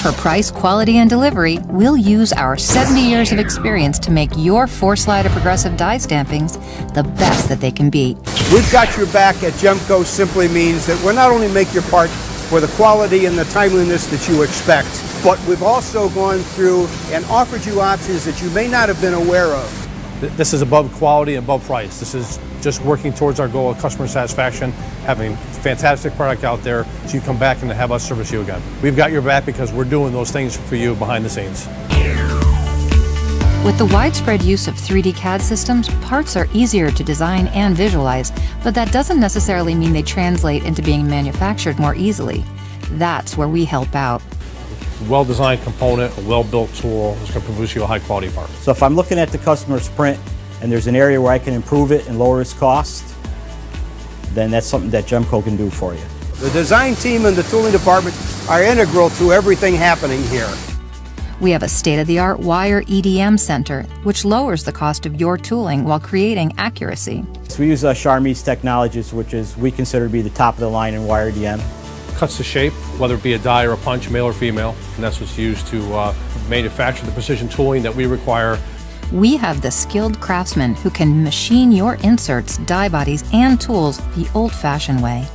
For price, quality, and delivery, we'll use our 70 years of experience to make your fourslide or progressive die stampings the best that they can be. We've got your back at Gemco simply means that we'll not only make your part for the quality and the timeliness that you expect, but we've also gone through and offered you options that you may not have been aware of. This is above quality and above price. This is just working towards our goal of customer satisfaction, having fantastic product out there so you come back and have us service you again. We've got your back because we're doing those things for you behind the scenes. With the widespread use of 3D CAD systems, parts are easier to design and visualize, but that doesn't necessarily mean they translate into being manufactured more easily. That's where we help out well-designed component, a well-built tool is going to produce you a high-quality part. So if I'm looking at the customer's print and there's an area where I can improve it and lower its cost, then that's something that Gemco can do for you. The design team and the tooling department are integral to everything happening here. We have a state-of-the-art wire EDM center, which lowers the cost of your tooling while creating accuracy. So we use uh, Charmilles Technologies, which is we consider to be the top of the line in wire EDM cuts the shape, whether it be a die or a punch, male or female, and that's what's used to uh, manufacture the precision tooling that we require. We have the skilled craftsmen who can machine your inserts, die bodies, and tools the old-fashioned way.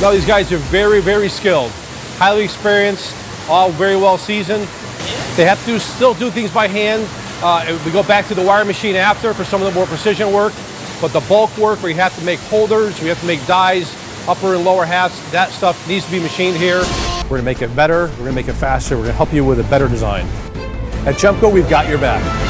Now these guys are very, very skilled, highly experienced, all very well seasoned. They have to still do things by hand. Uh, we go back to the wire machine after for some of the more precision work, but the bulk work where you have to make holders, we have to make dies, upper and lower halves, that stuff needs to be machined here. We're gonna make it better, we're gonna make it faster, we're gonna help you with a better design. At Gemco, we've got your back.